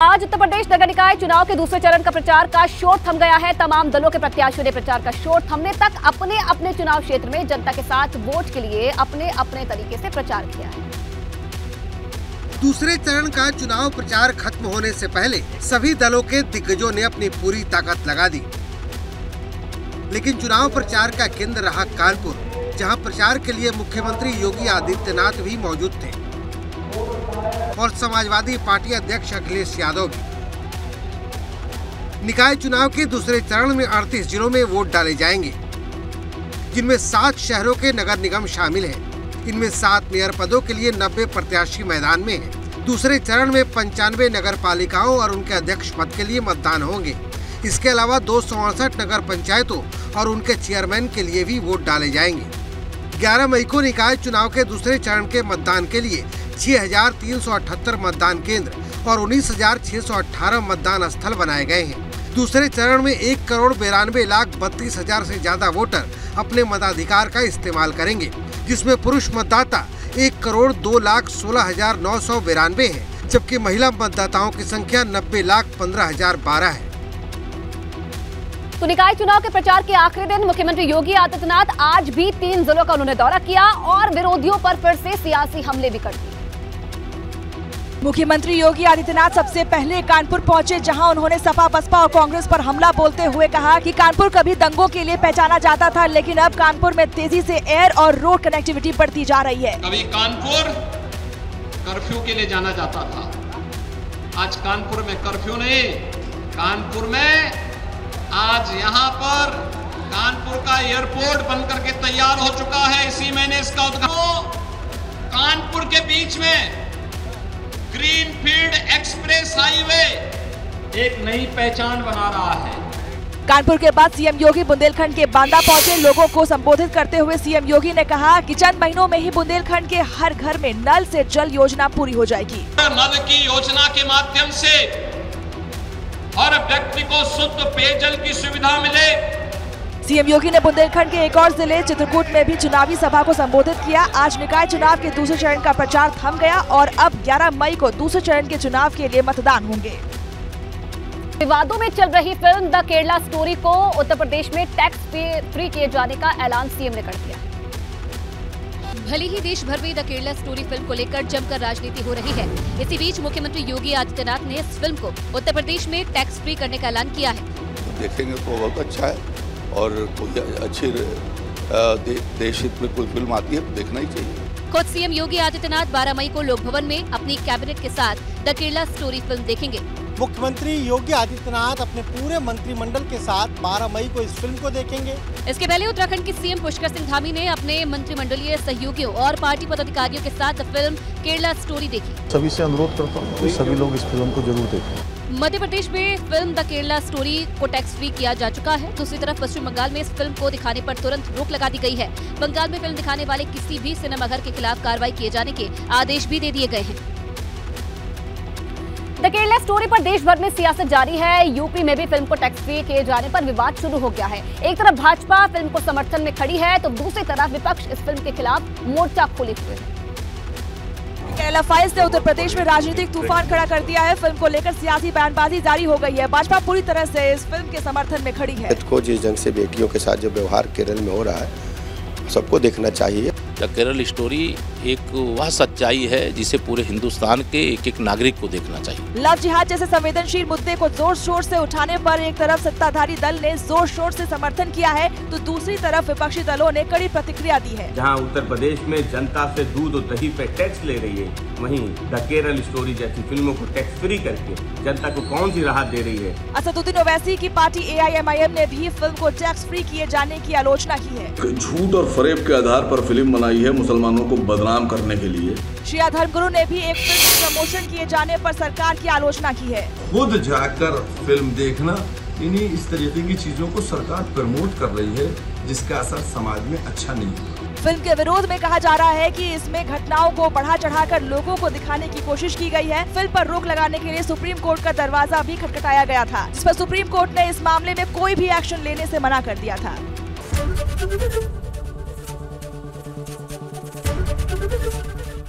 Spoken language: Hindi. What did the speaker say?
आज उत्तर प्रदेश नगर निकाय चुनाव के दूसरे चरण का प्रचार का शोर थम गया है। तमाम दलों के प्रत्याशियों ने प्रचार का शोर थमने तक अपने अपने चुनाव क्षेत्र में जनता के साथ वोट के लिए अपने अपने तरीके से प्रचार किया है। दूसरे चरण का चुनाव प्रचार खत्म होने से पहले सभी दलों के दिग्गजों ने अपनी पूरी ताकत लगा दी। लेकिन चुनाव प्रचार का केंद्र रहा कानपुर, जहाँ प्रचार के लिए मुख्यमंत्री योगी आदित्यनाथ भी मौजूद थे। और समाजवादी पार्टी अध्यक्ष अखिलेश यादव निकाय चुनाव के दूसरे चरण में 38 जिलों में वोट डाले जाएँगे जिनमें सात शहरों के नगर निगम शामिल हैं। इनमें सात मेयर पदों के लिए 90 प्रत्याशी मैदान में हैं। दूसरे चरण में पंचानवे नगर पालिकाओं और उनके अध्यक्ष पद के लिए मतदान होंगे इसके अलावा दो सौ अड़सठ नगर पंचायतों और उनके चेयरमैन के लिए भी वोट डाले जाएँगे 11 मई को निकाय चुनाव के दूसरे चरण के मतदान के लिए 6,378 मतदान केंद्र और 19,618 मतदान स्थल बनाए गए हैं। दूसरे चरण में एक करोड़ बिरानवे लाख बत्तीस हज़ार ऐसी ज़्यादा वोटर अपने मताधिकार का इस्तेमाल करेंगे जिसमें पुरुष मतदाता एक करोड़ दो लाख सोलह हज़ार नौ सौ बिरानवे है जबकि महिला मतदाताओं की संख्या नब्बे लाख पंद्रह हज़ार बारह है। तो निकाय चुनाव के प्रचार के आखिरी दिन मुख्यमंत्री योगी आदित्यनाथ आज भी तीन जिलों का उन्होंने दौरा किया और विरोधियों पर फिर से सियासी हमले भी कर दिए। मुख्यमंत्री योगी आदित्यनाथ सबसे पहले कानपुर पहुँचे, जहाँ उन्होंने सपा, बसपा और कांग्रेस पर हमला बोलते हुए कहा कि कानपुर कभी दंगों के लिए पहचाना जाता था, लेकिन अब कानपुर में तेज़ी से एयर और रोड कनेक्टिविटी बढ़ती जा रही है। कभी कानपुर कर्फ्यू के लिए जाना जाता था। आज कानपुर में कर्फ्यू नहीं, कानपुर में आज यहाँ पर कानपुर का एयरपोर्ट बनकर के तैयार हो चुका है। इसी महीने इसका उद्घाटन कानपुर के बीच में हाईवे एक नई पहचान बना रहा है। कानपुर के बाद सीएम योगी बुंदेलखंड के बांदा पहुँचे। लोगों को संबोधित करते हुए सीएम योगी ने कहा कि चंद महीनों में ही बुंदेलखंड के हर घर में नल से जल योजना पूरी हो जाएगी। नल की योजना के माध्यम से हर व्यक्ति को शुद्ध पेयजल की सुविधा मिले। सीएम योगी ने बुंदेलखंड के एक और ज़िले चित्रकूट में भी चुनावी सभा को संबोधित किया। आज निकाय चुनाव के दूसरे चरण का प्रचार थम गया और अब 11 मई को दूसरे चरण के चुनाव के लिए मतदान होंगे। विवादों में चल रही फ़िल्म द केरला स्टोरी को उत्तर प्रदेश में टैक्स फ्री किए जाने का ऐलान सीएम ने कर दिया। भले ही देश भर में द केरला स्टोरी फ़िल्म को लेकर जमकर राजनीति हो रही है इसी बीच मुख्यमंत्री योगी आदित्यनाथ ने इस फ़िल्म को उत्तर प्रदेश में टैक्स फ्री करने का ऐलान किया है। देखेंगे तो बहुत अच्छा है। और कोई अच्छी दे, देश हित में कोई फ़िल्म आती है तो देखना ही चाहिए। खुद सीएम योगी आदित्यनाथ 12 मई को लोक भवन में अपनी कैबिनेट के साथ द केरला स्टोरी फ़िल्म देखेंगे। मुख्यमंत्री योगी आदित्यनाथ अपने पूरे मंत्रिमंडल के साथ 12 मई को इस फ़िल्म को देखेंगे। इसके पहले उत्तराखंड के सीएम पुष्कर सिंह धामी ने अपने मंत्रिमंडलीय सहयोगियों और पार्टी पदाधिकारियों के साथ फ़िल्म केरला स्टोरी देखी। सभी से अनुरोध करता हूँ सभी लोग इस फ़िल्म को ज़रूर देखें। मध्य प्रदेश में फ़िल्म द केरला स्टोरी को टैक्स फ्री किया जा चुका है। दूसरी तरफ़ पश्चिम बंगाल में इस फ़िल्म को दिखाने पर तुरंत रोक लगा दी गई है। बंगाल में फ़िल्म दिखाने वाले किसी भी सिनेमाघर के खिलाफ कार्रवाई किए जाने के आदेश भी दे दिए गए हैं। द केरला स्टोरी पर देश भर में सियासत जारी है। यूपी में भी फ़िल्म को टैक्स फ्री किए जाने पर विवाद शुरू हो गया है। एक तरफ़ भाजपा फ़िल्म को समर्थन में खड़ी है तो दूसरी तरफ़ विपक्ष इस फ़िल्म के खिलाफ मोर्चा खोले हुए। है फाइल्स ने उत्तर प्रदेश में राजनीतिक तूफ़ान खड़ा कर दिया है। फ़िल्म को लेकर सियासी बयानबाजी जारी हो गई है। भाजपा पूरी तरह से इस फ़िल्म के समर्थन में खड़ी है। को जिस ढंग से बेटियों के साथ जो व्यवहार केरल में हो रहा है सबको देखना चाहिए। द केरल स्टोरी एक वह सच्चाई है जिसे पूरे हिंदुस्तान के एक एक नागरिक को देखना चाहिए। लव जिहाद जैसे संवेदनशील मुद्दे को ज़ोर शोर से उठाने पर एक तरफ़ सत्ताधारी दल ने ज़ोर शोर से समर्थन किया है तो दूसरी तरफ़ विपक्षी दलों ने कड़ी प्रतिक्रिया दी है। जहाँ उत्तर प्रदेश में जनता से दूध और दही पे टैक्स ले रही है वहीं द केरल स्टोरी जैसी फ़िल्मों को टैक्स फ्री करके जनता को कौन सी राहत दे रही है? असदुद्दीन ओवैसी की पार्टी एआईएमआईएम ने भी फ़िल्म को टैक्स फ्री किए जाने की आलोचना की है। झूठ और फरेब के आधार आरोप फ़िल्म बनाई है मुसलमानों को बदनाम करने के लिए। शिया धर्मगुरु ने भी एक फ़िल्म प्रमोशन किए जाने पर सरकार की आलोचना की है। खुद जाकर फ़िल्म देखना इन्हीं इस तरीके की चीज़ों को सरकार प्रमोट कर रही है जिसका असर समाज में अच्छा नहीं है। फ़िल्म के विरोध में कहा जा रहा है कि इसमें घटनाओं को बढ़ा चढ़ाकर लोगों को दिखाने की कोशिश की गई है। फ़िल्म पर रोक लगाने के लिए सुप्रीम कोर्ट का दरवाज़ा भी खटखटाया गया था जिस पर सुप्रीम कोर्ट ने इस मामले में कोई भी एक्शन लेने से मना कर दिया था।